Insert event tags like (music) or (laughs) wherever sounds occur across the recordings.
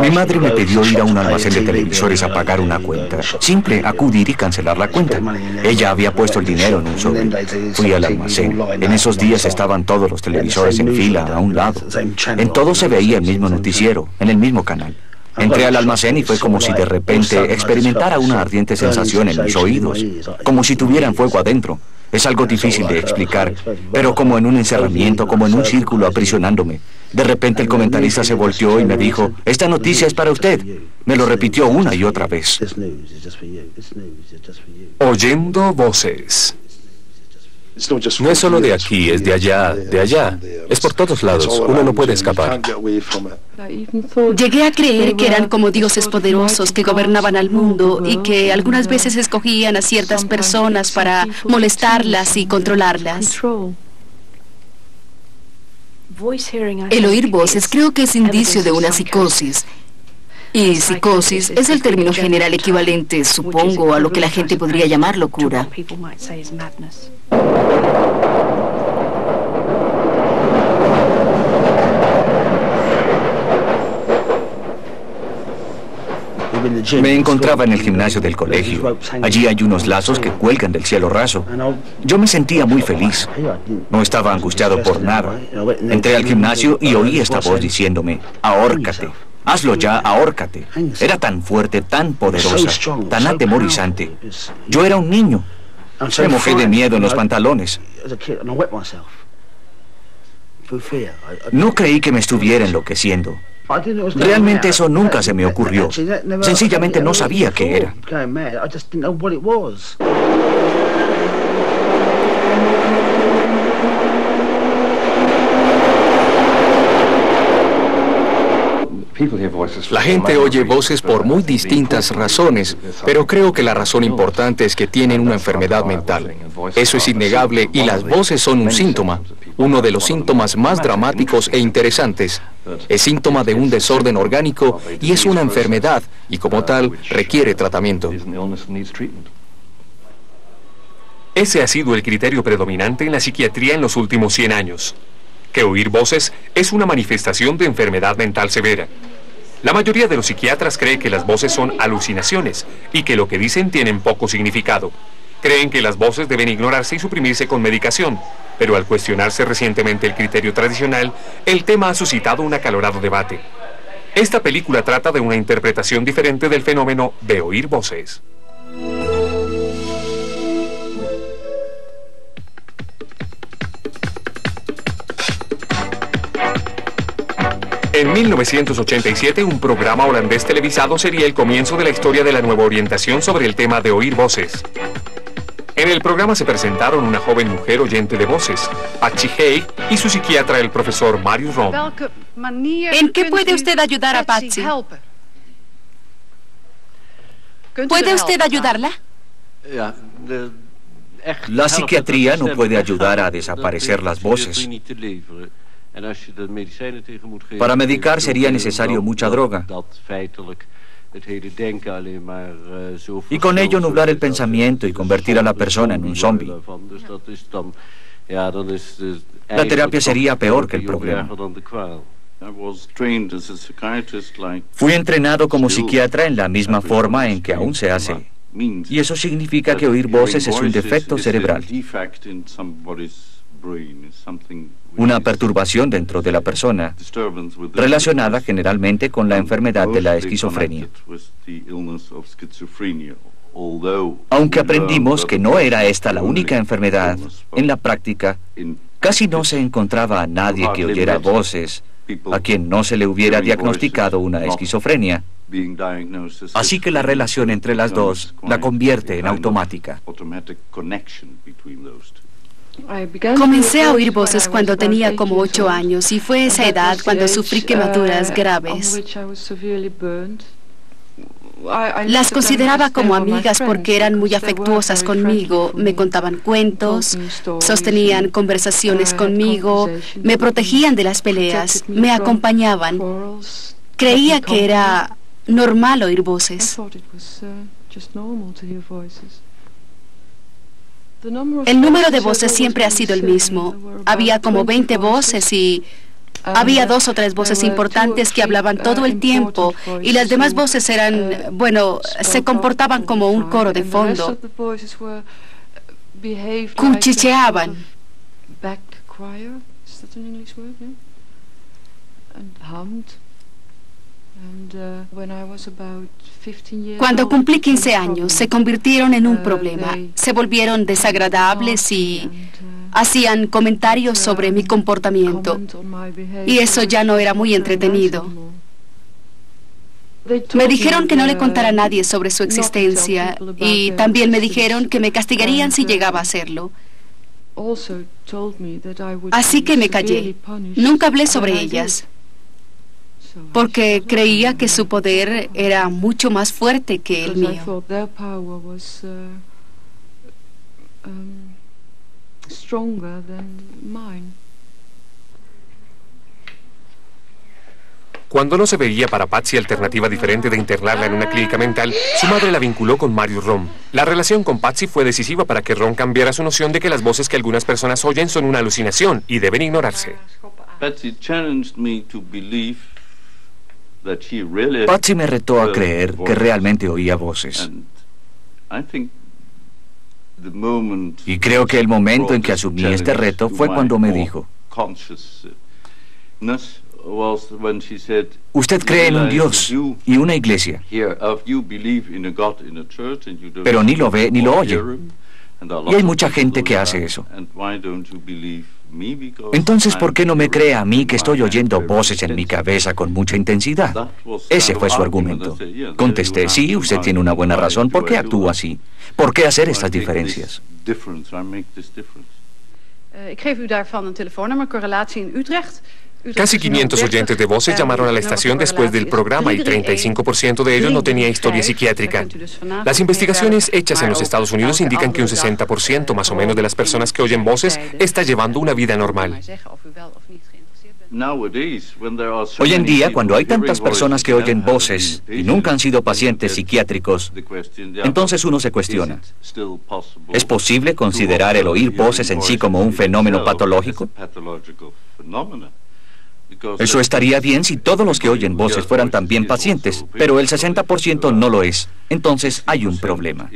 Mi madre me pidió ir a un almacén de televisores a pagar una cuenta. Simple, acudir y cancelar la cuenta. Ella había puesto el dinero en un sobre. Fui al almacén. En esos días estaban todos los televisores en fila, a un lado. En todo se veía el mismo noticiero, en el mismo canal. Entré al almacén y fue como si de repente experimentara una ardiente sensación en mis oídos, como si tuvieran fuego adentro. Es algo difícil de explicar, pero como en un encerramiento, como en un círculo aprisionándome. De repente el comentarista se volteó y me dijo, esta noticia es para usted. Me lo repitió una y otra vez. Oyendo voces. No es solo de aquí, es de allá, de allá. Es por todos lados. Uno no puede escapar. Llegué a creer que eran como dioses poderosos que gobernaban al mundo y que algunas veces escogían a ciertas personas para molestarlas y controlarlas. El oír voces creo que es indicio de una psicosis. Y psicosis es el término general equivalente, supongo, a lo que la gente podría llamar locura. Me encontraba en el gimnasio del colegio. Allí hay unos lazos que cuelgan del cielo raso. Yo me sentía muy feliz. No estaba angustiado por nada. Entré al gimnasio y oí esta voz diciéndome, ahórcate. Hazlo ya, ahórcate. Era tan fuerte, tan poderosa, tan atemorizante. Yo era un niño. Me mojé de miedo en los pantalones. No creí que me estuviera enloqueciendo. Realmente eso nunca se me ocurrió. Sencillamente no sabía qué era. La gente oye voces por muy distintas razones, pero creo que la razón importante es que tienen una enfermedad mental. Eso es innegable y las voces son un síntoma, uno de los síntomas más dramáticos e interesantes. Es síntoma de un desorden orgánico y es una enfermedad y como tal requiere tratamiento. Ese ha sido el criterio predominante en la psiquiatría en los últimos 100 años que oír voces es una manifestación de enfermedad mental severa. La mayoría de los psiquiatras cree que las voces son alucinaciones y que lo que dicen tienen poco significado. Creen que las voces deben ignorarse y suprimirse con medicación, pero al cuestionarse recientemente el criterio tradicional, el tema ha suscitado un acalorado debate. Esta película trata de una interpretación diferente del fenómeno de oír voces. En 1987, un programa holandés televisado sería el comienzo de la historia de la nueva orientación sobre el tema de oír voces. En el programa se presentaron una joven mujer oyente de voces, Patsy Hay, y su psiquiatra, el profesor Marius Rom. ¿En qué puede usted ayudar a Patsy? ¿Puede usted ayudarla? La psiquiatría no puede ayudar a desaparecer las voces. Para medicar sería necesario mucha droga. Y con ello nublar el pensamiento y convertir a la persona en un zombie. La terapia sería peor que el problema. Fui entrenado como psiquiatra en la misma forma en que aún se hace. Y eso significa que oír voces es un defecto cerebral una perturbación dentro de la persona, relacionada generalmente con la enfermedad de la esquizofrenia. Aunque aprendimos que no era esta la única enfermedad, en la práctica casi no se encontraba a nadie que oyera voces a quien no se le hubiera diagnosticado una esquizofrenia. Así que la relación entre las dos la convierte en automática. Comencé a oír voces cuando tenía como ocho años y fue esa edad cuando sufrí quemaduras graves. Las consideraba como amigas porque eran muy afectuosas conmigo, me contaban cuentos, sostenían conversaciones conmigo, me protegían de las peleas, me acompañaban. Creía que era normal oír voces. El número de voces siempre ha sido el mismo. Había como 20 voces y había dos o tres voces importantes que hablaban todo el tiempo y las demás voces eran, bueno, se comportaban como un coro de fondo. Cuchicheaban. Cuando cumplí 15 años, se convirtieron en un problema. Se volvieron desagradables y hacían comentarios sobre mi comportamiento y eso ya no era muy entretenido. Me dijeron que no le contara a nadie sobre su existencia y también me dijeron que me castigarían si llegaba a hacerlo. Así que me callé. Nunca hablé sobre ellas porque creía que su poder era mucho más fuerte que el mío. Cuando no se veía para Patsy alternativa diferente de internarla en una clínica mental, su madre la vinculó con Mario Rom. La relación con Patsy fue decisiva para que Ron cambiara su noción de que las voces que algunas personas oyen son una alucinación y deben ignorarse. Patsy me retó a creer que realmente oía voces. Y creo que el momento en que asumí este reto fue cuando me dijo, usted cree en un Dios y una iglesia, pero ni lo ve ni lo oye. Y hay mucha gente que hace eso. Entonces, ¿por qué no me cree a mí que estoy oyendo voces en mi cabeza con mucha intensidad? Ese fue su argumento. Contesté, sí, usted tiene una buena razón. ¿Por qué actúa así? ¿Por qué hacer estas diferencias? Casi 500 oyentes de voces llamaron a la estación después del programa y 35% de ellos no tenía historia psiquiátrica. Las investigaciones hechas en los Estados Unidos indican que un 60% más o menos de las personas que oyen voces está llevando una vida normal. Hoy en día, cuando hay tantas personas que oyen voces y nunca han sido pacientes psiquiátricos, entonces uno se cuestiona, ¿es posible considerar el oír voces en sí como un fenómeno patológico? Eso estaría bien si todos los que oyen voces fueran también pacientes, pero el 60% no lo es. Entonces hay un problema.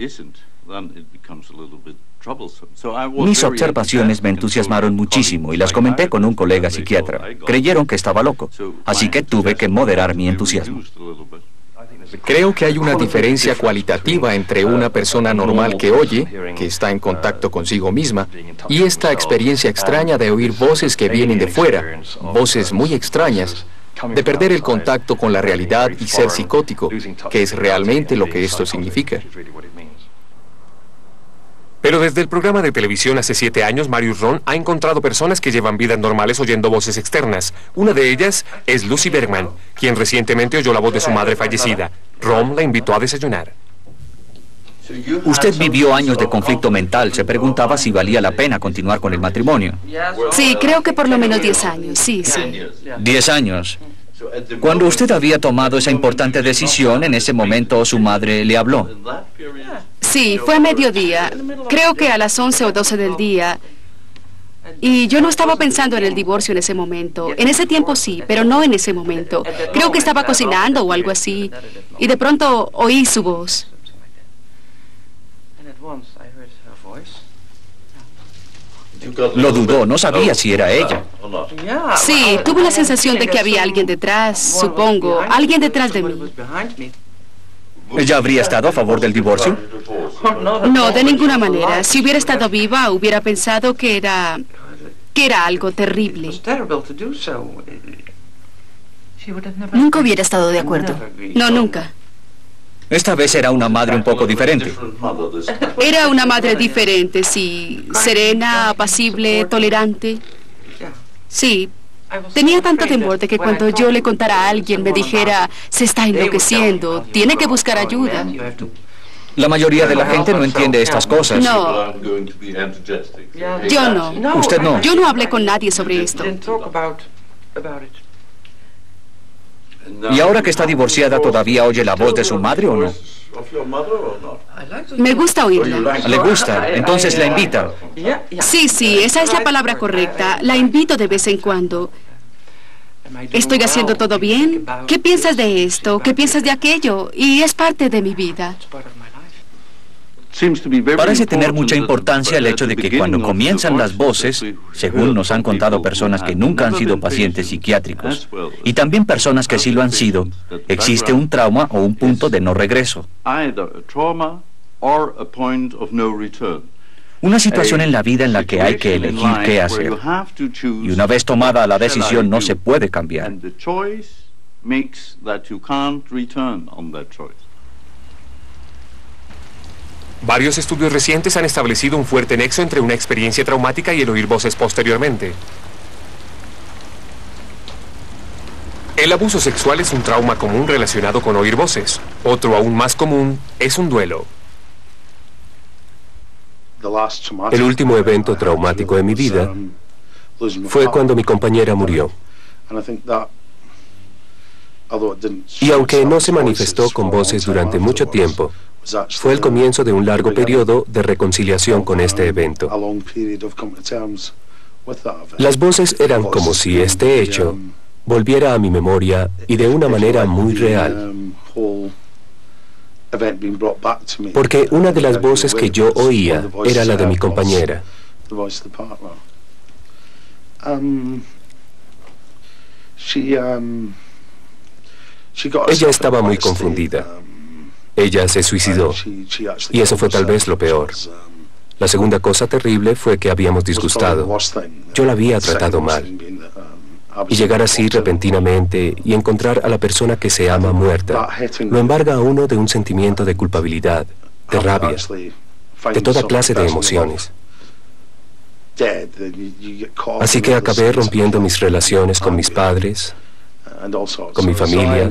Mis observaciones me entusiasmaron muchísimo y las comenté con un colega psiquiatra. Creyeron que estaba loco, así que tuve que moderar mi entusiasmo. Creo que hay una diferencia cualitativa entre una persona normal que oye, que está en contacto consigo misma, y esta experiencia extraña de oír voces que vienen de fuera, voces muy extrañas, de perder el contacto con la realidad y ser psicótico, que es realmente lo que esto significa. Pero desde el programa de televisión hace siete años, Marius Ron ha encontrado personas que llevan vidas normales oyendo voces externas. Una de ellas es Lucy Bergman, quien recientemente oyó la voz de su madre fallecida. Ron la invitó a desayunar. Usted vivió años de conflicto mental. Se preguntaba si valía la pena continuar con el matrimonio. Sí, creo que por lo menos diez años. Sí, sí. Diez años. Cuando usted había tomado esa importante decisión, en ese momento su madre le habló. Sí, fue a mediodía, creo que a las 11 o 12 del día. Y yo no estaba pensando en el divorcio en ese momento. En ese tiempo sí, pero no en ese momento. Creo que estaba cocinando o algo así. Y de pronto oí su voz. Lo dudó, no sabía si era ella. Sí, tuve la sensación de que había alguien detrás, supongo, alguien detrás de mí. ¿Ella habría estado a favor del divorcio? (laughs) No, de ninguna manera. Si hubiera estado viva, hubiera pensado que era... que era algo terrible. Nunca hubiera estado de acuerdo. No, nunca. Esta vez era una madre un poco diferente. Era una madre diferente, sí. Serena, apacible, tolerante. Sí, Tenía tanto temor de que cuando yo le contara a alguien me dijera, se está enloqueciendo, tiene que buscar ayuda. La mayoría de la gente no entiende estas cosas. No. Yo no. Usted no. Yo no hablé con nadie sobre esto. ¿Y ahora que está divorciada todavía oye la voz de su madre o no? Me gusta oírla. ¿Le gusta? Entonces la invita. Sí, sí, esa es la palabra correcta. La invito de vez en cuando. ¿Estoy haciendo todo bien? ¿Qué piensas de esto? ¿Qué piensas de aquello? Y es parte de mi vida. Parece tener mucha importancia el hecho de que cuando comienzan las voces, según nos han contado personas que nunca han sido pacientes psiquiátricos, y también personas que sí lo han sido, existe un trauma o un punto de no regreso. Una situación en la vida en la que hay que elegir qué hacer. Y una vez tomada la decisión no se puede cambiar. Varios estudios recientes han establecido un fuerte nexo entre una experiencia traumática y el oír voces posteriormente. El abuso sexual es un trauma común relacionado con oír voces. Otro aún más común es un duelo. El último evento traumático de mi vida fue cuando mi compañera murió. Y aunque no se manifestó con voces durante mucho tiempo, fue el comienzo de un largo periodo de reconciliación con este evento. Las voces eran como si este hecho volviera a mi memoria y de una manera muy real. Porque una de las voces que yo oía era la de mi compañera. Ella estaba muy confundida. Ella se suicidó. Y eso fue tal vez lo peor. La segunda cosa terrible fue que habíamos disgustado. Yo la había tratado mal. Y llegar así repentinamente y encontrar a la persona que se ama muerta, lo embarga a uno de un sentimiento de culpabilidad, de rabia, de toda clase de emociones. Así que acabé rompiendo mis relaciones con mis padres, con mi familia,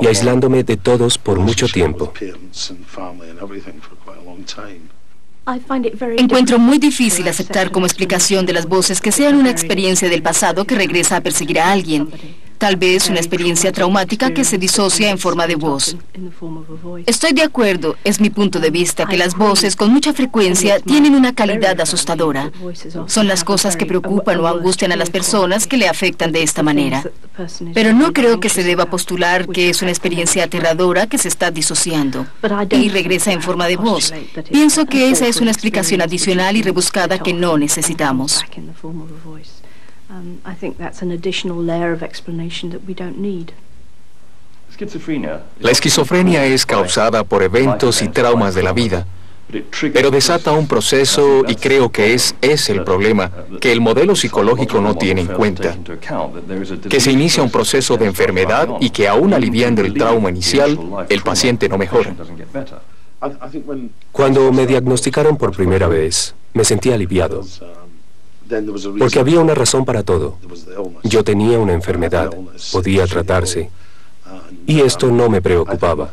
y aislándome de todos por mucho tiempo. Encuentro muy difícil aceptar como explicación de las voces que sean una experiencia del pasado que regresa a perseguir a alguien. Tal vez una experiencia traumática que se disocia en forma de voz. Estoy de acuerdo, es mi punto de vista, que las voces con mucha frecuencia tienen una calidad asustadora. Son las cosas que preocupan o angustian a las personas que le afectan de esta manera. Pero no creo que se deba postular que es una experiencia aterradora que se está disociando y regresa en forma de voz. Pienso que esa es una explicación adicional y rebuscada que no necesitamos. La esquizofrenia es causada por eventos y traumas de la vida, pero desata un proceso y creo que es, es el problema que el modelo psicológico no tiene en cuenta, que se inicia un proceso de enfermedad y que aún aliviando el trauma inicial, el paciente no mejora. Cuando me diagnosticaron por primera vez, me sentí aliviado. Porque había una razón para todo. Yo tenía una enfermedad, podía tratarse, y esto no me preocupaba.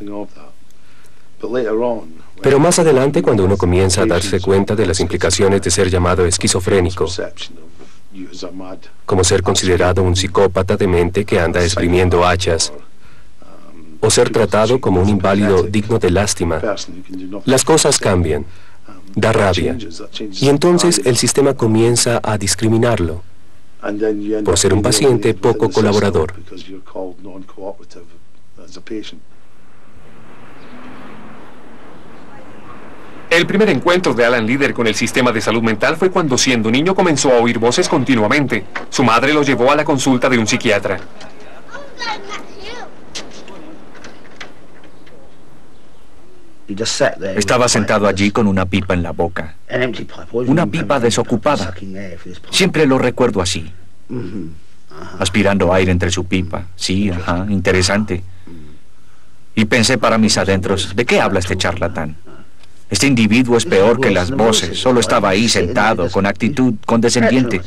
Pero más adelante, cuando uno comienza a darse cuenta de las implicaciones de ser llamado esquizofrénico, como ser considerado un psicópata de mente que anda exprimiendo hachas, o ser tratado como un inválido digno de lástima, las cosas cambian da rabia. Y entonces el sistema comienza a discriminarlo por ser un paciente poco colaborador. El primer encuentro de Alan Líder con el sistema de salud mental fue cuando siendo niño comenzó a oír voces continuamente. Su madre lo llevó a la consulta de un psiquiatra. Estaba sentado allí con una pipa en la boca. Una pipa desocupada. Siempre lo recuerdo así. Aspirando aire entre su pipa. Sí, ajá, interesante. Y pensé para mis adentros, ¿de qué habla este charlatán? Este individuo es peor que las voces, solo estaba ahí sentado, con actitud condescendiente.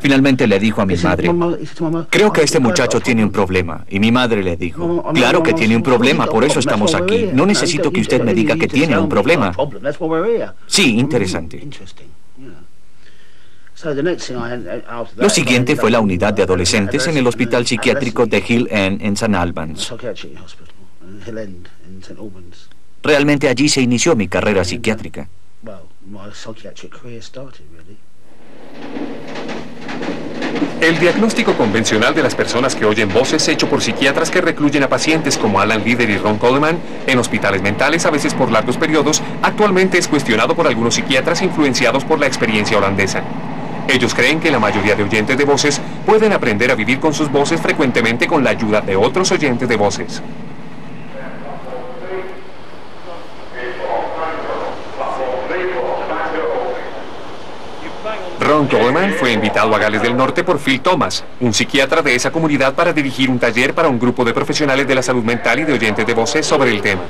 Finalmente le dijo a mi madre, creo que este muchacho tiene un problema. Y mi madre le dijo, claro que tiene un problema, por eso estamos aquí. No necesito que usted me diga que tiene un problema. Sí, interesante. Lo siguiente fue la unidad de adolescentes en el hospital psiquiátrico de Hill End en St. Albans. Realmente allí se inició mi carrera psiquiátrica. El diagnóstico convencional de las personas que oyen voces hecho por psiquiatras que recluyen a pacientes como Alan Lieder y Ron Coleman en hospitales mentales a veces por largos periodos, actualmente es cuestionado por algunos psiquiatras influenciados por la experiencia holandesa. Ellos creen que la mayoría de oyentes de voces pueden aprender a vivir con sus voces frecuentemente con la ayuda de otros oyentes de voces. Ron Coleman fue invitado a Gales del Norte por Phil Thomas, un psiquiatra de esa comunidad para dirigir un taller para un grupo de profesionales de la salud mental y de oyentes de voces sobre el tema.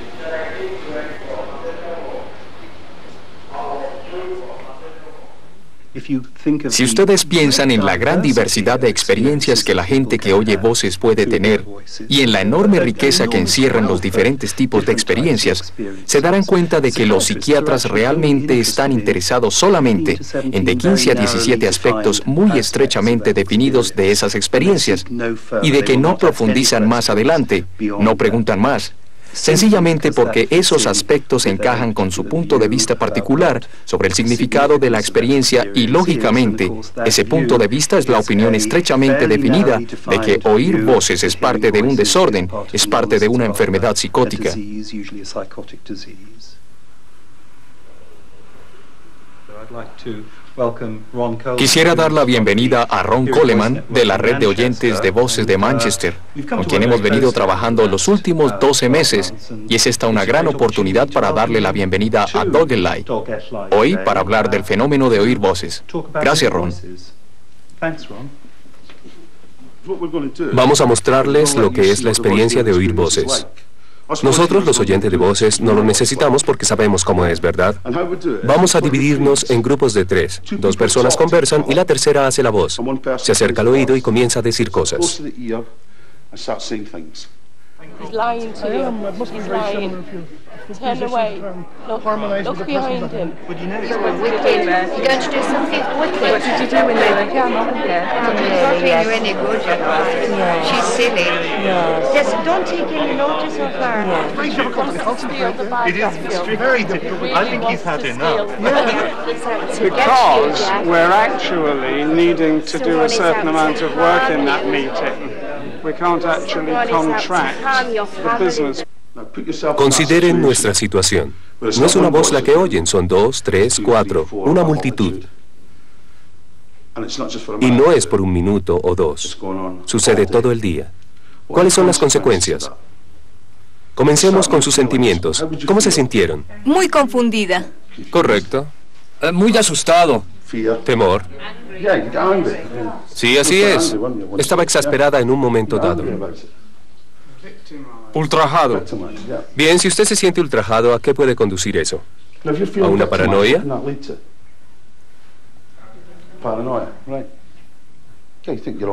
Si ustedes piensan en la gran diversidad de experiencias que la gente que oye voces puede tener y en la enorme riqueza que encierran los diferentes tipos de experiencias, se darán cuenta de que los psiquiatras realmente están interesados solamente en de 15 a 17 aspectos muy estrechamente definidos de esas experiencias y de que no profundizan más adelante, no preguntan más, sencillamente porque esos aspectos encajan con su punto de vista particular sobre el significado de la experiencia y lógicamente ese punto de vista es la opinión estrechamente definida de que oír voces es parte de un desorden, es parte de una enfermedad psicótica. Quisiera dar la bienvenida a Ron Coleman de la red de oyentes de voces de Manchester, con quien hemos venido trabajando los últimos 12 meses y es esta una gran oportunidad para darle la bienvenida a Light, hoy para hablar del fenómeno de oír voces. Gracias Ron. Vamos a mostrarles lo que es la experiencia de oír voces. Nosotros, los oyentes de voces, no lo necesitamos porque sabemos cómo es, ¿verdad? Vamos a dividirnos en grupos de tres. Dos personas conversan y la tercera hace la voz. Se acerca al oído y comienza a decir cosas. Turn away. Look, look behind him. Would you know? You're wicked. You're going to do something wicked. What did you do when they were young? Yeah. She's not really any good, you know. Yeah. She's silly. Yeah. Yes, don't take any notice of her. Yeah. It's very difficult to It is very difficult. I think he's had enough. because we're actually needing to do a certain amount of work in that meeting. We can't actually contract the business. Consideren nuestra situación. No es una voz la que oyen, son dos, tres, cuatro, una multitud. Y no es por un minuto o dos. Sucede todo el día. ¿Cuáles son las consecuencias? Comencemos con sus sentimientos. ¿Cómo se sintieron? Muy confundida. Correcto. Eh, muy asustado. Temor. Sí, así es. Estaba exasperada en un momento dado. Ultrajado. Bien, si usted se siente ultrajado, ¿a qué puede conducir eso? ¿A una paranoia?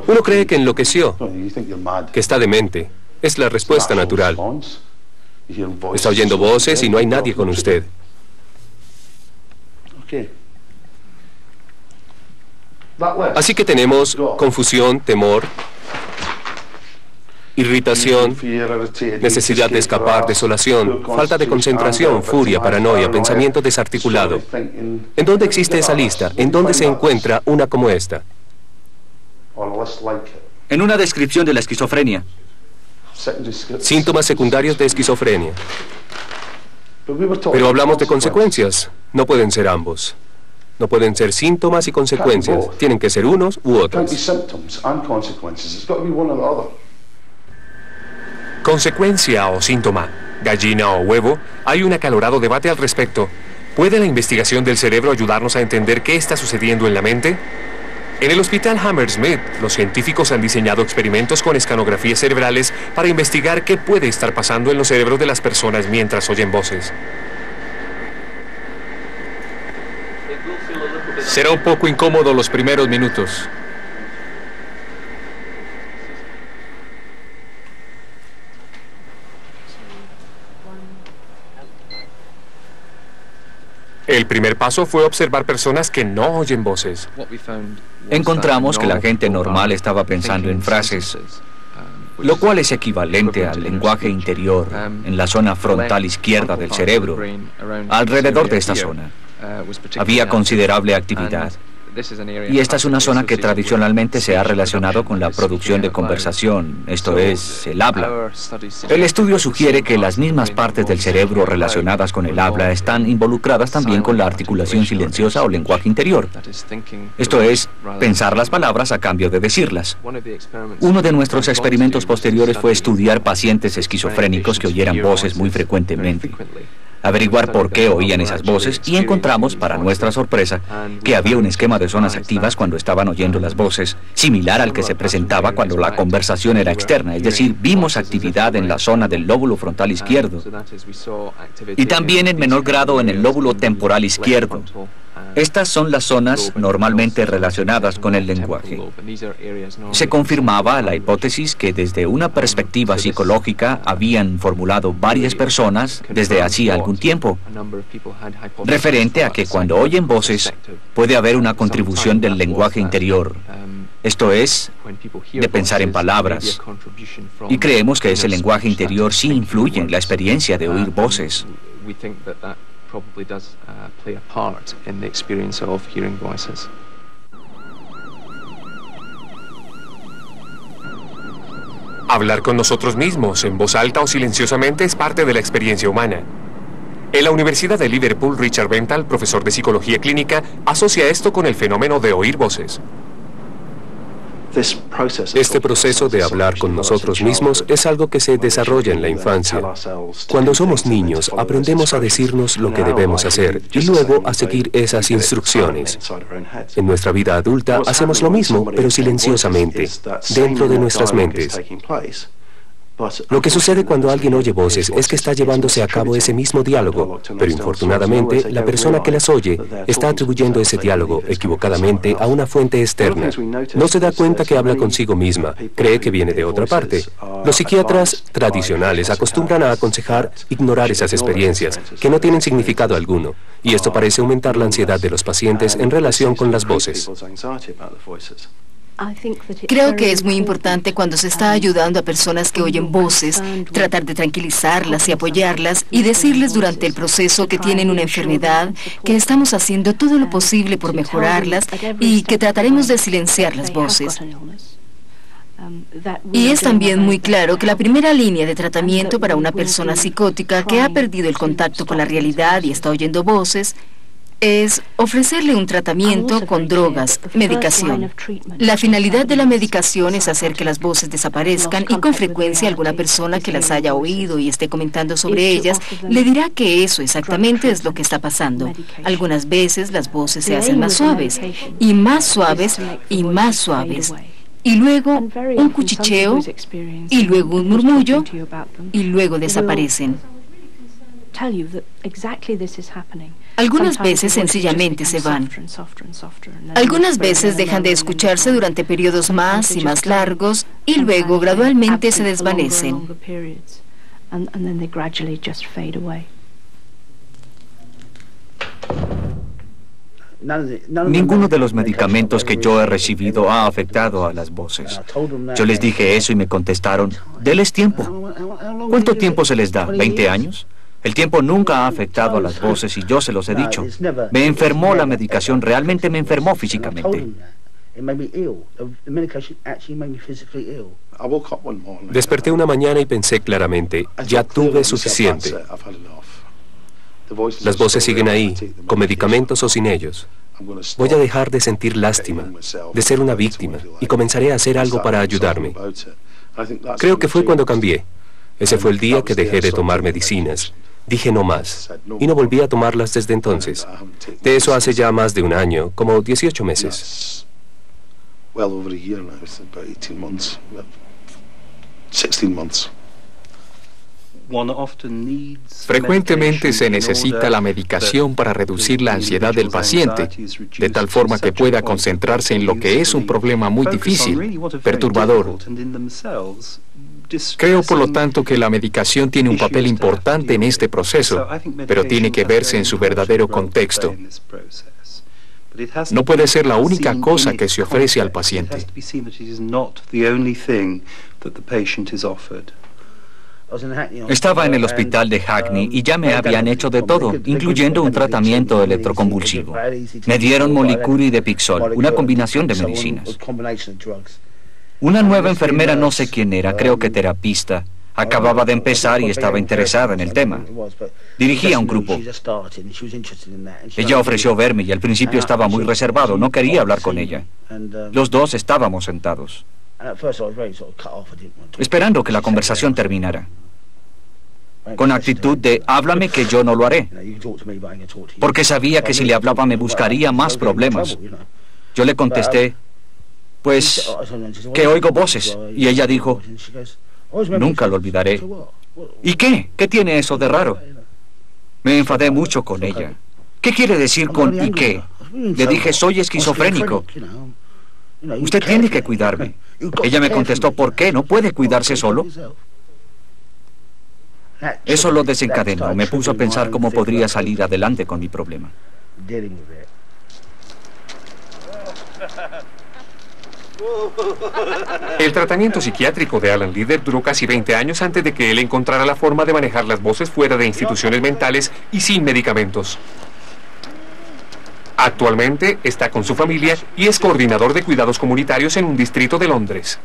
Uno cree que enloqueció, que está demente. Es la respuesta natural. Está oyendo voces y no hay nadie con usted. Así que tenemos confusión, temor, irritación, necesidad de escapar, desolación, falta de concentración, furia, paranoia, pensamiento desarticulado. ¿En dónde existe esa lista? ¿En dónde se encuentra una como esta? En una descripción de la esquizofrenia. Síntomas secundarios de esquizofrenia. Pero hablamos de consecuencias. No pueden ser ambos. No pueden ser síntomas y consecuencias. Tienen que ser unos u otros. Consecuencia o síntoma, gallina o huevo, hay un acalorado debate al respecto. ¿Puede la investigación del cerebro ayudarnos a entender qué está sucediendo en la mente? En el hospital Hammersmith, los científicos han diseñado experimentos con escanografías cerebrales para investigar qué puede estar pasando en los cerebros de las personas mientras oyen voces. Será un poco incómodo los primeros minutos. El primer paso fue observar personas que no oyen voces. Encontramos que la gente normal estaba pensando en frases, lo cual es equivalente al lenguaje interior en la zona frontal izquierda del cerebro, alrededor de esta zona. Había considerable actividad. Y esta es una zona que tradicionalmente se ha relacionado con la producción de conversación, esto es, el habla. El estudio sugiere que las mismas partes del cerebro relacionadas con el habla están involucradas también con la articulación silenciosa o lenguaje interior. Esto es, pensar las palabras a cambio de decirlas. Uno de nuestros experimentos posteriores fue estudiar pacientes esquizofrénicos que oyeran voces muy frecuentemente averiguar por qué oían esas voces y encontramos, para nuestra sorpresa, que había un esquema de zonas activas cuando estaban oyendo las voces, similar al que se presentaba cuando la conversación era externa, es decir, vimos actividad en la zona del lóbulo frontal izquierdo y también en menor grado en el lóbulo temporal izquierdo. Estas son las zonas normalmente relacionadas con el lenguaje. Se confirmaba la hipótesis que desde una perspectiva psicológica habían formulado varias personas desde hacía algún tiempo, referente a que cuando oyen voces puede haber una contribución del lenguaje interior, esto es, de pensar en palabras. Y creemos que ese lenguaje interior sí influye en la experiencia de oír voces. Probably does uh, play a part in the experience of hearing voices. Hablar con nosotros mismos, en voz alta o silenciosamente, es parte de la experiencia humana. En la Universidad de Liverpool, Richard Bental, profesor de psicología clínica, asocia esto con el fenómeno de oír voces. Este proceso de hablar con nosotros mismos es algo que se desarrolla en la infancia. Cuando somos niños, aprendemos a decirnos lo que debemos hacer y luego a seguir esas instrucciones. En nuestra vida adulta hacemos lo mismo, pero silenciosamente, dentro de nuestras mentes. Lo que sucede cuando alguien oye voces es que está llevándose a cabo ese mismo diálogo, pero infortunadamente la persona que las oye está atribuyendo ese diálogo equivocadamente a una fuente externa. No se da cuenta que habla consigo misma, cree que viene de otra parte. Los psiquiatras tradicionales acostumbran a aconsejar ignorar esas experiencias, que no tienen significado alguno, y esto parece aumentar la ansiedad de los pacientes en relación con las voces. Creo que es muy importante cuando se está ayudando a personas que oyen voces, tratar de tranquilizarlas y apoyarlas y decirles durante el proceso que tienen una enfermedad, que estamos haciendo todo lo posible por mejorarlas y que trataremos de silenciar las voces. Y es también muy claro que la primera línea de tratamiento para una persona psicótica que ha perdido el contacto con la realidad y está oyendo voces es ofrecerle un tratamiento con drogas, medicación. La finalidad de la medicación es hacer que las voces desaparezcan y con frecuencia alguna persona que las haya oído y esté comentando sobre ellas le dirá que eso exactamente es lo que está pasando. Algunas veces las voces se hacen más suaves y más suaves y más suaves. Y luego un cuchicheo y luego un murmullo y luego desaparecen. Algunas veces sencillamente se van. Algunas veces dejan de escucharse durante periodos más y más largos y luego gradualmente se desvanecen. Ninguno de los medicamentos que yo he recibido ha afectado a las voces. Yo les dije eso y me contestaron, déles tiempo. ¿Cuánto tiempo se les da? ¿20 años? El tiempo nunca ha afectado a las voces y yo se los he dicho. Me enfermó la medicación, realmente me enfermó físicamente. Desperté una mañana y pensé claramente, ya tuve suficiente. Las voces siguen ahí, con medicamentos o sin ellos. Voy a dejar de sentir lástima, de ser una víctima, y comenzaré a hacer algo para ayudarme. Creo que fue cuando cambié. Ese fue el día que dejé de tomar medicinas. Dije no más, y no volví a tomarlas desde entonces. De eso hace ya más de un año, como 18 meses. Frecuentemente se necesita la medicación para reducir la ansiedad del paciente, de tal forma que pueda concentrarse en lo que es un problema muy difícil, perturbador. Creo, por lo tanto, que la medicación tiene un papel importante en este proceso, pero tiene que verse en su verdadero contexto. No puede ser la única cosa que se ofrece al paciente. Estaba en el hospital de Hackney y ya me habían hecho de todo, incluyendo un tratamiento electroconvulsivo. Me dieron molicuri de Pixol, una combinación de medicinas. Una nueva enfermera, no sé quién era, creo que terapista, acababa de empezar y estaba interesada en el tema. Dirigía un grupo. Ella ofreció verme y al principio estaba muy reservado, no quería hablar con ella. Los dos estábamos sentados, esperando que la conversación terminara. Con actitud de háblame que yo no lo haré, porque sabía que si le hablaba me buscaría más problemas. Yo le contesté, pues que oigo voces, y ella dijo, nunca lo olvidaré. ¿Y qué? ¿Qué tiene eso de raro? Me enfadé mucho con ella. ¿Qué quiere decir con ¿y qué? Le dije, soy esquizofrénico. Usted tiene que cuidarme. Ella me contestó, ¿por qué? ¿No puede cuidarse solo? Eso lo desencadenó. Me puso a pensar cómo podría salir adelante con mi problema. (laughs) El tratamiento psiquiátrico de Alan Leader duró casi 20 años antes de que él encontrara la forma de manejar las voces fuera de instituciones mentales y sin medicamentos. Actualmente está con su familia y es coordinador de cuidados comunitarios en un distrito de Londres.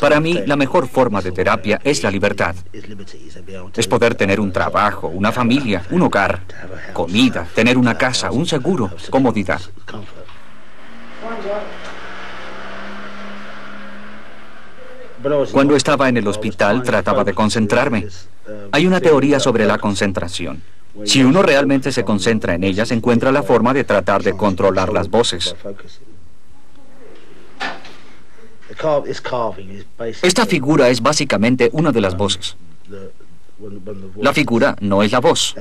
Para mí, la mejor forma de terapia es la libertad. Es poder tener un trabajo, una familia, un hogar, comida, tener una casa, un seguro, comodidad. Cuando estaba en el hospital trataba de concentrarme. Hay una teoría sobre la concentración. Si uno realmente se concentra en ellas, encuentra la forma de tratar de controlar las voces. Esta figura es básicamente una de las voces. La figura no es la voz.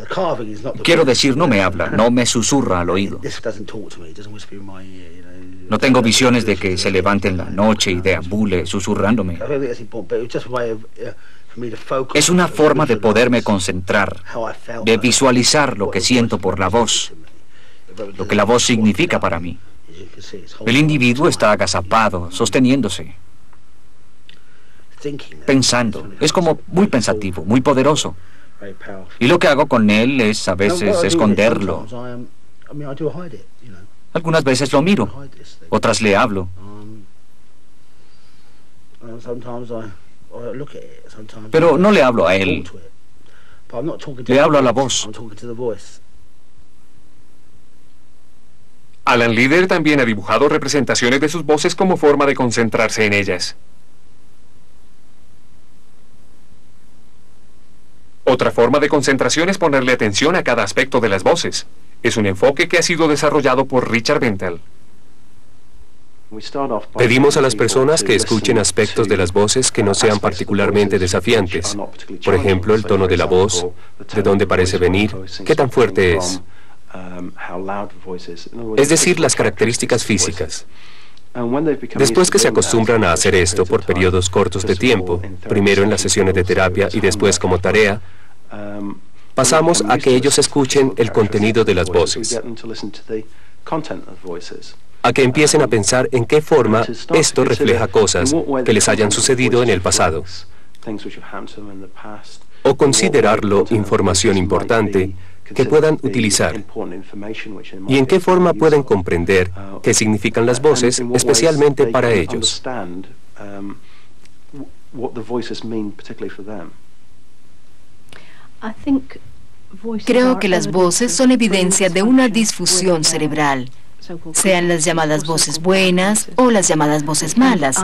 Quiero decir, no me habla, no me susurra al oído. No tengo visiones de que se levante en la noche y deambule susurrándome. Es una forma de poderme concentrar, de visualizar lo que siento por la voz, lo que la voz significa para mí. El individuo está agazapado, sosteniéndose, pensando. Es como muy pensativo, muy poderoso. Y lo que hago con él es a veces esconderlo. Algunas veces lo miro, otras le hablo. Pero no le hablo a él. Le hablo a la voz. Alan Leader también ha dibujado representaciones de sus voces como forma de concentrarse en ellas. Otra forma de concentración es ponerle atención a cada aspecto de las voces. Es un enfoque que ha sido desarrollado por Richard Bentel. Pedimos a las personas que escuchen aspectos de las voces que no sean particularmente desafiantes. Por ejemplo, el tono de la voz, de dónde parece venir, qué tan fuerte es. Es decir, las características físicas. Después que se acostumbran a hacer esto por periodos cortos de tiempo, primero en las sesiones de terapia y después como tarea, pasamos a que ellos escuchen el contenido de las voces, a que empiecen a pensar en qué forma esto refleja cosas que les hayan sucedido en el pasado, o considerarlo información importante que puedan utilizar. Y en qué forma pueden comprender qué significan las voces, especialmente para ellos. Creo que las voces son evidencia de una disfusión cerebral, sean las llamadas voces buenas o las llamadas voces malas.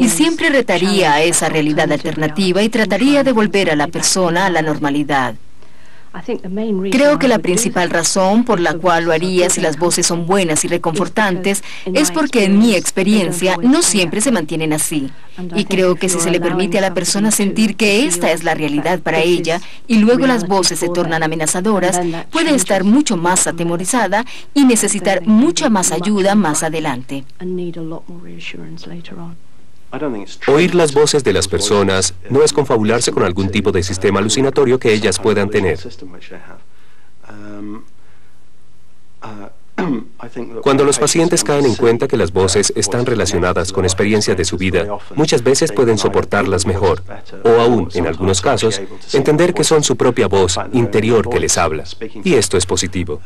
Y siempre retaría a esa realidad alternativa y trataría de volver a la persona a la normalidad. Creo que la principal razón por la cual lo haría si las voces son buenas y reconfortantes es porque en mi experiencia no siempre se mantienen así. Y creo que si se le permite a la persona sentir que esta es la realidad para ella y luego las voces se tornan amenazadoras, puede estar mucho más atemorizada y necesitar mucha más ayuda más adelante. Oír las voces de las personas no es confabularse con algún tipo de sistema alucinatorio que ellas puedan tener. Cuando los pacientes caen en cuenta que las voces están relacionadas con experiencias de su vida, muchas veces pueden soportarlas mejor, o aún, en algunos casos, entender que son su propia voz interior que les habla. Y esto es positivo.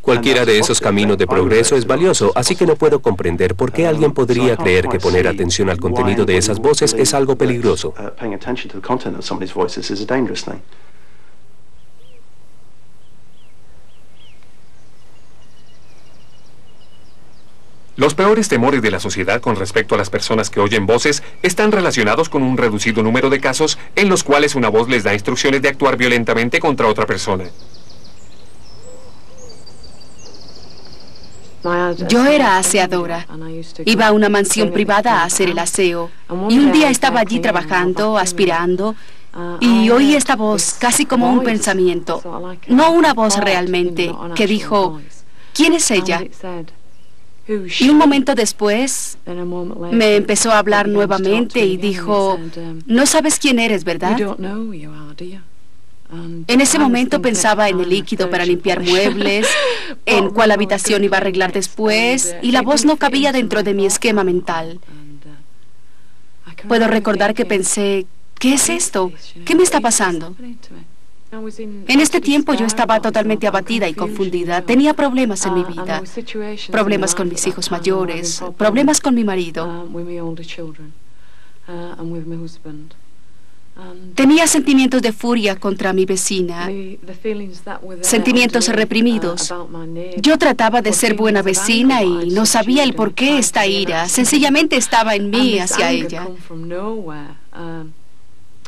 Cualquiera de esos caminos de progreso es valioso, así que no puedo comprender por qué alguien podría creer que poner atención al contenido de esas voces es algo peligroso. Los peores temores de la sociedad con respecto a las personas que oyen voces están relacionados con un reducido número de casos en los cuales una voz les da instrucciones de actuar violentamente contra otra persona. Yo era aseadora. Iba a una mansión privada a hacer el aseo. Y un día estaba allí trabajando, aspirando, y oí esta voz, casi como un pensamiento, no una voz realmente, que dijo, ¿quién es ella? Y un momento después me empezó a hablar nuevamente y dijo, no sabes quién eres, ¿verdad? En ese momento pensaba en el líquido para limpiar muebles, (laughs) en cuál habitación iba a arreglar después, y la voz no cabía dentro de mi esquema mental. Puedo recordar que pensé, ¿qué es esto? ¿Qué me está pasando? En este tiempo yo estaba totalmente abatida y confundida. Tenía problemas en mi vida. Problemas con mis hijos mayores, problemas con mi marido. Tenía sentimientos de furia contra mi vecina, sentimientos reprimidos. Yo trataba de ser buena vecina y no sabía el por qué esta ira. Sencillamente estaba en mí hacia ella.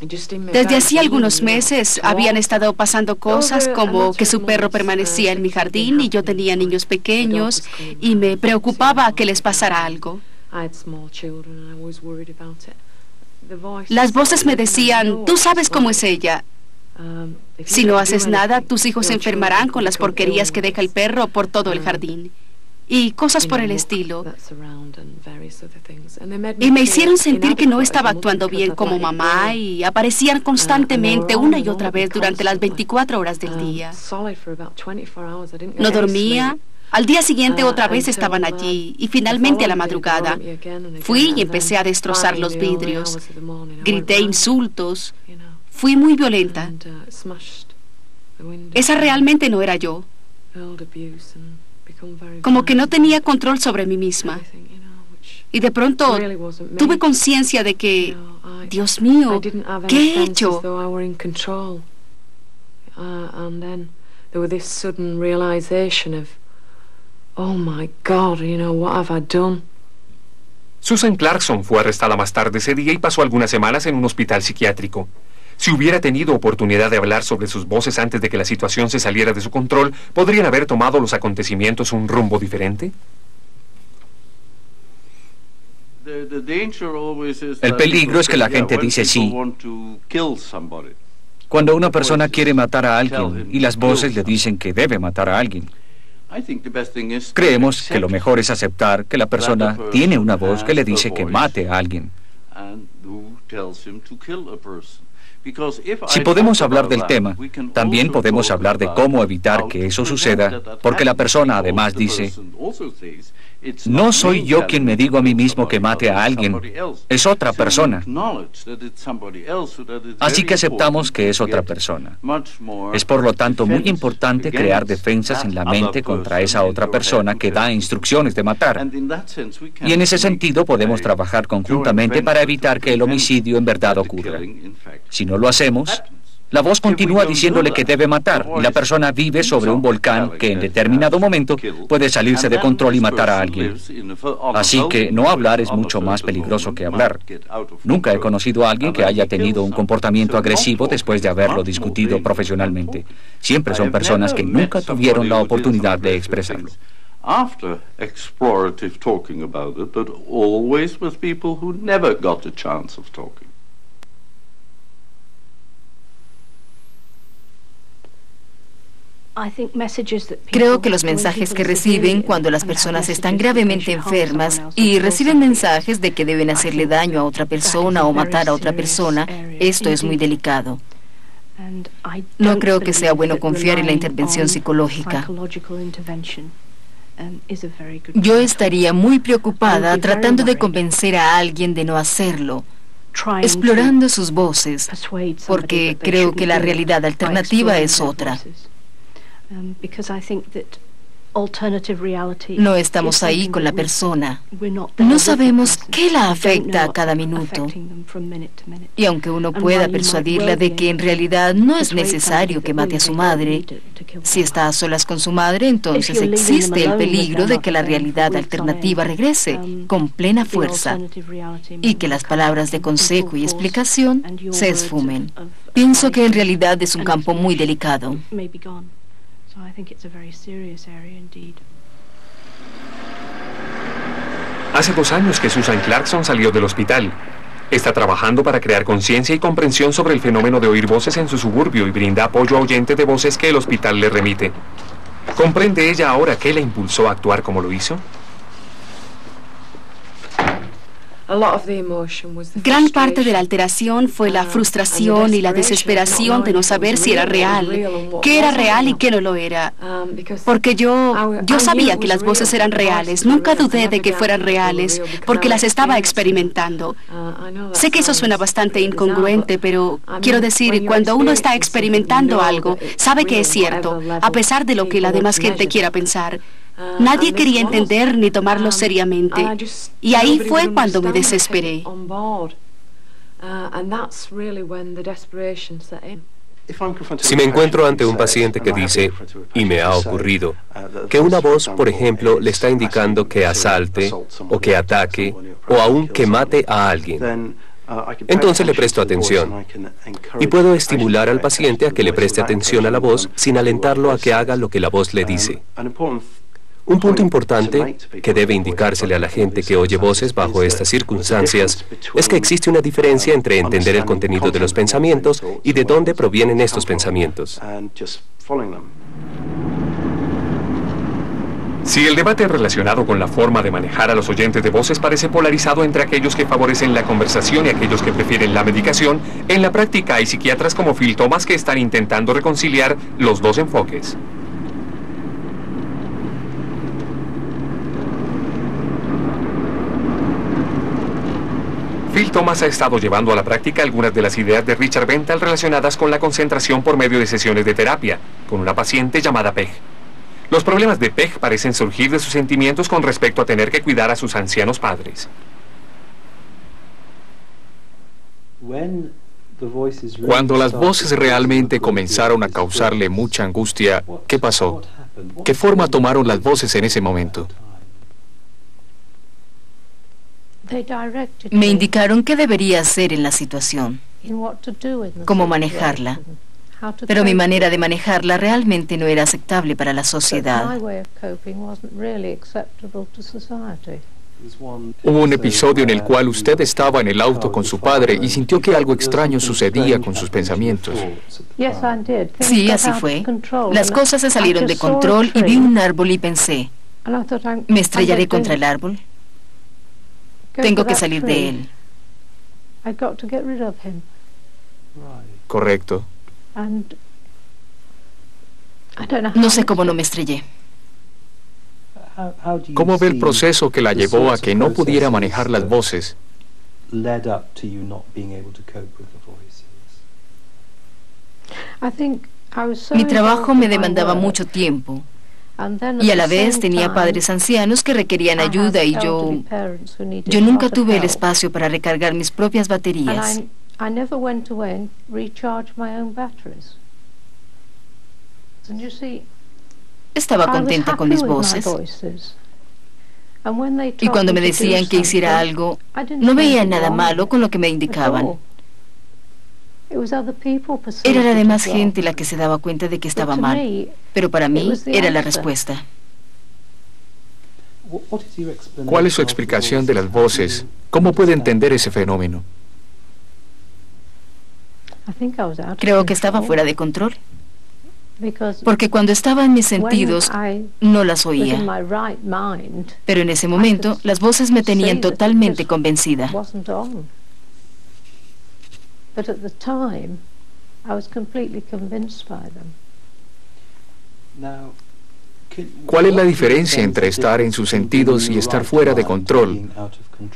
Desde hacía algunos meses habían estado pasando cosas como que su perro permanecía en mi jardín y yo tenía niños pequeños y me preocupaba que les pasara algo. Las voces me decían, tú sabes cómo es ella. Si no haces nada, tus hijos se enfermarán con las porquerías que deja el perro por todo el jardín y cosas por el estilo. Y me hicieron sentir que no estaba actuando bien como mamá y aparecían constantemente una y otra vez durante las 24 horas del día. No dormía. Al día siguiente otra vez estaban allí y finalmente a la madrugada fui y empecé a destrozar los vidrios. Grité insultos. Fui muy violenta. Esa realmente no era yo como que no tenía control sobre mí misma. Y de pronto tuve conciencia de que, Dios mío, ¿qué he hecho? Susan Clarkson fue arrestada más tarde ese día y pasó algunas semanas en un hospital psiquiátrico. Si hubiera tenido oportunidad de hablar sobre sus voces antes de que la situación se saliera de su control, ¿podrían haber tomado los acontecimientos un rumbo diferente? El peligro es que la gente dice sí. Cuando una persona quiere matar a alguien y las voces le dicen que debe matar a alguien. Creemos que lo mejor es aceptar que la persona tiene una voz que le dice que mate a alguien. Si podemos hablar del tema, también podemos hablar de cómo evitar que eso suceda, porque la persona además dice, no soy yo quien me digo a mí mismo que mate a alguien, es otra persona. Así que aceptamos que es otra persona. Es por lo tanto muy importante crear defensas en la mente contra esa otra persona que da instrucciones de matar. Y en ese sentido podemos trabajar conjuntamente para evitar que el homicidio en verdad ocurra. Si no lo hacemos, la voz continúa diciéndole que debe matar y la persona vive sobre un volcán que en determinado momento puede salirse de control y matar a alguien. Así que no hablar es mucho más peligroso que hablar. Nunca he conocido a alguien que haya tenido un comportamiento agresivo después de haberlo discutido profesionalmente. Siempre son personas que nunca tuvieron la oportunidad de expresarlo. after explorative talking about it, but always with people who never got a chance of talking. Creo que los mensajes que reciben cuando las personas están gravemente enfermas y reciben mensajes de que deben hacerle daño a otra persona o matar a otra persona, esto es muy delicado. No creo que sea bueno confiar en la intervención psicológica. Yo estaría muy preocupada tratando de convencer a alguien de no hacerlo, explorando sus voces, porque creo que la realidad alternativa es otra. No estamos ahí con la persona. No sabemos qué la afecta a cada minuto. Y aunque uno pueda persuadirla de que en realidad no es necesario que mate a su madre, si está a solas con su madre, entonces existe el peligro de que la realidad alternativa regrese um, con plena fuerza y que las palabras de consejo y explicación se esfumen. Pienso que en realidad es un campo muy delicado. Hace dos años que Susan Clarkson salió del hospital. Está trabajando para crear conciencia y comprensión sobre el fenómeno de oír voces en su suburbio y brinda apoyo a oyentes de voces que el hospital le remite. ¿Comprende ella ahora qué le impulsó a actuar como lo hizo? Gran parte de la alteración fue la uh, frustración y la desesperación de no saber si era real, qué era real y qué no lo era. Um, porque yo, yo sabía que las voces eran reales, nunca dudé de que fueran reales, porque las estaba experimentando. Uh, sé que eso suena bastante incongruente, pero quiero decir, cuando uno está experimentando algo, sabe que es cierto, a pesar de lo que la demás gente quiera pensar. Ah, Nadie quería entender ni tomarlo seriamente. Y ahí fue cuando me desesperé. Si me encuentro ante un paciente que dice, y me ha ocurrido, que una voz, por ejemplo, le está indicando que asalte o que ataque o aún que mate a alguien, entonces le presto atención y puedo estimular al paciente a que le preste atención a la voz sin alentarlo a que haga lo que la voz le dice. Un punto importante que debe indicársele a la gente que oye voces bajo estas circunstancias es que existe una diferencia entre entender el contenido de los pensamientos y de dónde provienen estos pensamientos. Si el debate relacionado con la forma de manejar a los oyentes de voces parece polarizado entre aquellos que favorecen la conversación y aquellos que prefieren la medicación, en la práctica hay psiquiatras como Phil Thomas que están intentando reconciliar los dos enfoques. Phil Thomas ha estado llevando a la práctica algunas de las ideas de Richard Benthal relacionadas con la concentración por medio de sesiones de terapia, con una paciente llamada Peg. Los problemas de Peg parecen surgir de sus sentimientos con respecto a tener que cuidar a sus ancianos padres. Cuando las voces realmente comenzaron a causarle mucha angustia, ¿qué pasó? ¿Qué forma tomaron las voces en ese momento? Me indicaron qué debería hacer en la situación, cómo manejarla. Pero mi manera de manejarla realmente no era aceptable para la sociedad. Hubo un episodio en el cual usted estaba en el auto con su padre y sintió que algo extraño sucedía con sus pensamientos. Sí, así fue. Las cosas se salieron de control y vi un árbol y pensé, ¿me estrellaré contra el árbol? Tengo que salir de él. Correcto. No sé cómo no me estrellé. ¿Cómo ve el proceso que la llevó a que no pudiera manejar las voces? Mi trabajo me demandaba mucho tiempo. Y a la vez tenía padres ancianos que requerían ayuda y yo, yo nunca tuve el espacio para recargar mis propias baterías. Estaba contenta con mis voces. Y cuando me decían que hiciera algo, no veía nada malo con lo que me indicaban. Era la demás gente la que se daba cuenta de que estaba mal, pero para mí era la respuesta. ¿Cuál es su explicación de las voces? ¿Cómo puede entender ese fenómeno? Creo que estaba fuera de control. porque cuando estaba en mis sentidos no las oía. Pero en ese momento las voces me tenían totalmente convencida. ¿Cuál es la diferencia entre estar en sus sentidos y estar fuera de control?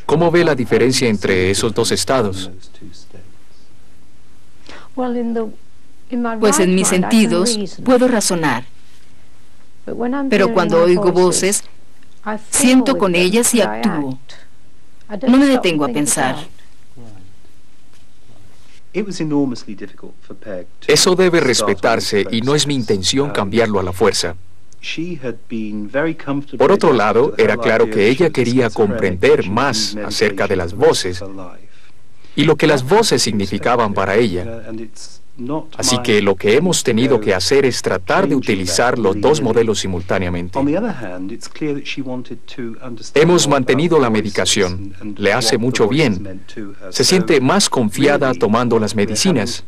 ¿Cómo ve la diferencia entre esos dos estados? Pues en mis sentidos puedo razonar. Pero cuando oigo voces, siento con ellas y actúo. No me detengo a pensar. Eso debe respetarse y no es mi intención cambiarlo a la fuerza. Por otro lado, era claro que ella quería comprender más acerca de las voces y lo que las voces significaban para ella. Así que lo que hemos tenido que hacer es tratar de utilizar los dos modelos simultáneamente. Hemos mantenido la medicación, le hace mucho bien. Se siente más confiada tomando las medicinas.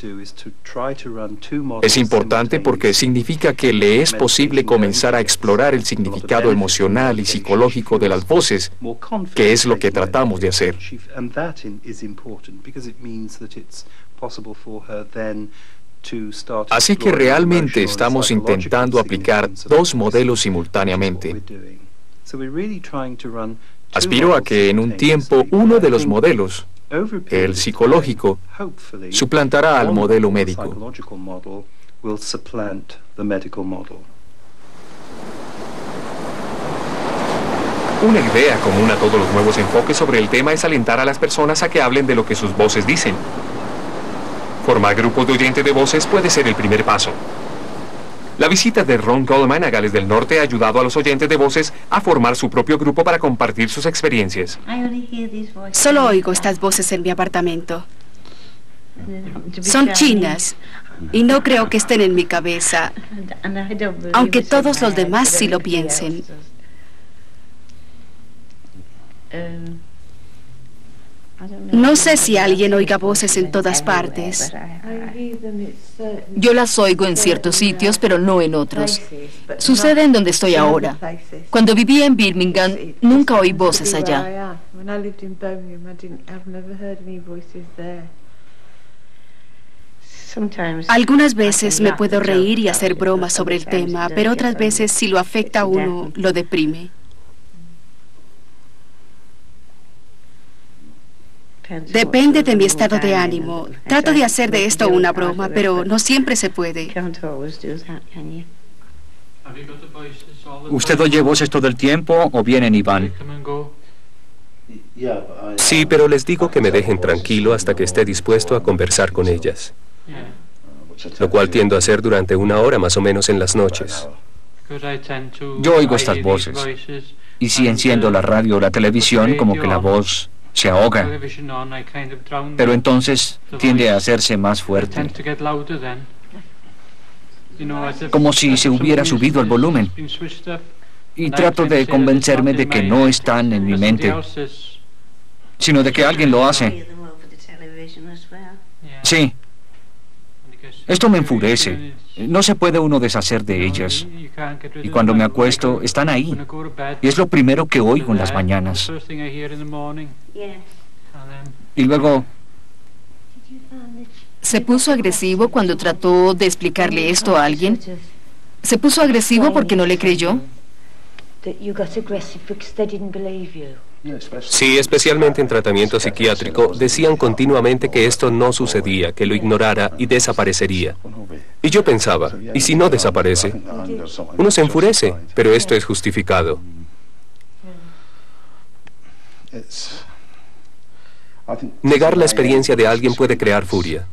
Es importante porque significa que le es posible comenzar a explorar el significado emocional y psicológico de las voces, que es lo que tratamos de hacer. Así que realmente estamos intentando aplicar dos modelos simultáneamente. Aspiro a que en un tiempo uno de los modelos, el psicológico, suplantará al modelo médico. Una idea común a todos los nuevos enfoques sobre el tema es alentar a las personas a que hablen de lo que sus voces dicen. Formar grupos de oyentes de voces puede ser el primer paso. La visita de Ron Goldman a Gales del Norte ha ayudado a los oyentes de voces a formar su propio grupo para compartir sus experiencias. Solo oigo estas voces en mi apartamento. Son chinas y no creo que estén en mi cabeza, aunque todos los demás sí lo piensen. No sé si alguien oiga voces en todas partes. Yo las oigo en ciertos sitios, pero no en otros. Sucede en donde estoy ahora. Cuando vivía en Birmingham, nunca oí voces allá. Algunas veces me puedo reír y hacer bromas sobre el tema, pero otras veces si lo afecta a uno, lo deprime. Depende de mi estado de ánimo. Trato de hacer de esto una broma, pero no siempre se puede. ¿Usted oye voces todo el tiempo o vienen y van? Sí, pero les digo que me dejen tranquilo hasta que esté dispuesto a conversar con ellas. Lo cual tiendo a hacer durante una hora más o menos en las noches. Yo oigo estas voces. Y si enciendo la radio o la televisión, como que la voz se ahoga, pero entonces tiende a hacerse más fuerte, como si se hubiera subido el volumen. Y trato de convencerme de que no están en mi mente, sino de que alguien lo hace. Sí. Esto me enfurece. No se puede uno deshacer de ellas. Y cuando me acuesto, están ahí. Y es lo primero que oigo en las mañanas. Y luego... ¿Se puso agresivo cuando trató de explicarle esto a alguien? ¿Se puso agresivo porque no le creyó? Sí, especialmente en tratamiento psiquiátrico, decían continuamente que esto no sucedía, que lo ignorara y desaparecería. Y yo pensaba, ¿y si no desaparece? Uno se enfurece, pero esto es justificado. Negar la experiencia de alguien puede crear furia.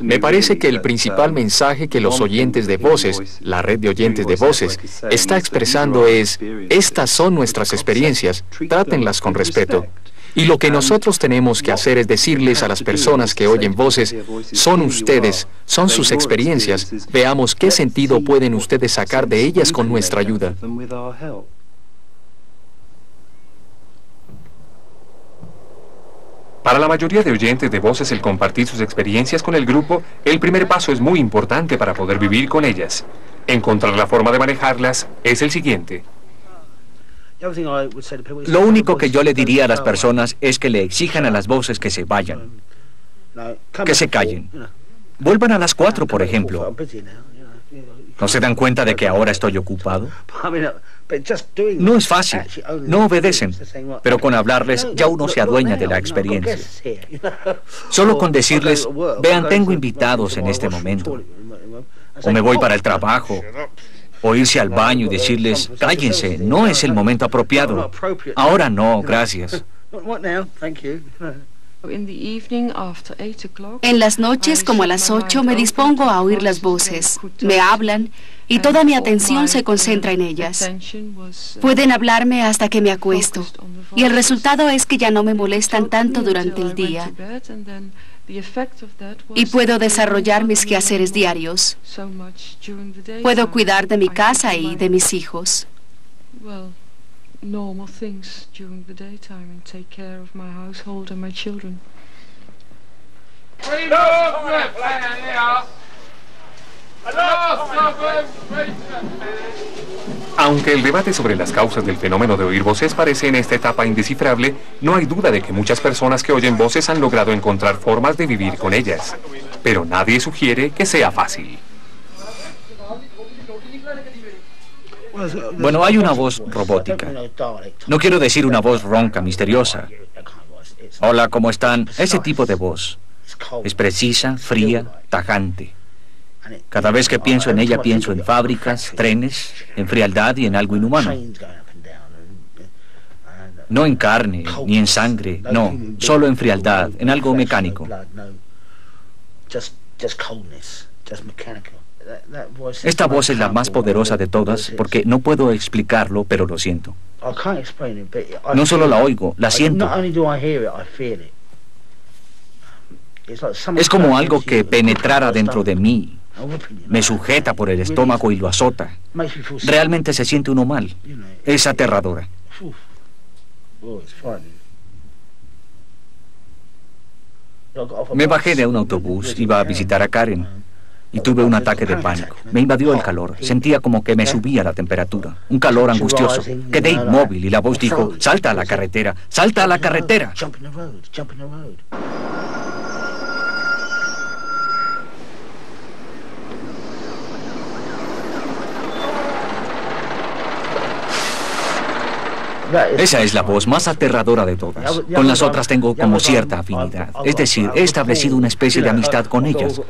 Me parece que el principal mensaje que los oyentes de voces, la red de oyentes de voces, está expresando es, estas son nuestras experiencias, trátenlas con respeto. Y lo que nosotros tenemos que hacer es decirles a las personas que oyen voces, son ustedes, son sus experiencias, veamos qué sentido pueden ustedes sacar de ellas con nuestra ayuda. Para la mayoría de oyentes de voces el compartir sus experiencias con el grupo, el primer paso es muy importante para poder vivir con ellas. Encontrar la forma de manejarlas es el siguiente. Lo único que yo le diría a las personas es que le exijan a las voces que se vayan, que se callen. Vuelvan a las cuatro, por ejemplo. ¿No se dan cuenta de que ahora estoy ocupado? No es fácil, no obedecen, pero con hablarles ya uno se adueña de la experiencia. Solo con decirles, vean, tengo invitados en este momento, o me voy para el trabajo, o irse al baño y decirles, cállense, no es el momento apropiado. Ahora no, gracias. (laughs) En las noches, como a las 8, me dispongo a oír las voces. Me hablan y toda mi atención se concentra en ellas. Pueden hablarme hasta que me acuesto y el resultado es que ya no me molestan tanto durante el día y puedo desarrollar mis quehaceres diarios. Puedo cuidar de mi casa y de mis hijos. Aunque el debate sobre las causas del fenómeno de oír voces parece en esta etapa indescifrable, no hay duda de que muchas personas que oyen voces han logrado encontrar formas de vivir con ellas. Pero nadie sugiere que sea fácil. Bueno, hay una voz robótica. No quiero decir una voz ronca, misteriosa. Hola, ¿cómo están? Ese tipo de voz. Es precisa, fría, tajante. Cada vez que pienso en ella pienso en fábricas, trenes, en frialdad y en algo inhumano. No en carne, ni en sangre, no, solo en frialdad, en algo mecánico. Esta voz es la más poderosa de todas porque no puedo explicarlo, pero lo siento. No solo la oigo, la siento. Es como algo que penetrara dentro de mí, me sujeta por el estómago y lo azota. Realmente se siente uno mal. Es aterradora. Me bajé de un autobús, iba a visitar a Karen y tuve un ataque de pánico. Me invadió el calor, sentía como que me subía la temperatura, un calor angustioso. Quedé inmóvil y la voz dijo, salta a la carretera, salta a la carretera. Esa es la voz más aterradora de todas. Con las otras tengo como cierta afinidad. Es decir, he establecido una especie de amistad con ellas.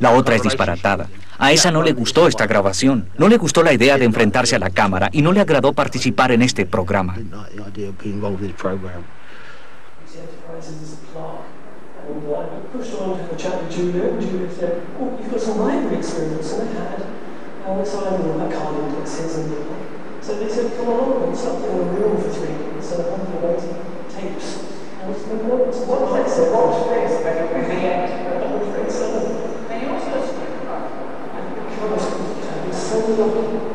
La otra es disparatada. A esa no le gustó esta grabación. No le gustó la idea de enfrentarse a la cámara y no le agradó participar en este programa. So they said, come along, and stuck them in a room for three weeks and underwent tapes. And it's been what it's what place it was. place, but it was the end. And also spoke about, and it was so lovely.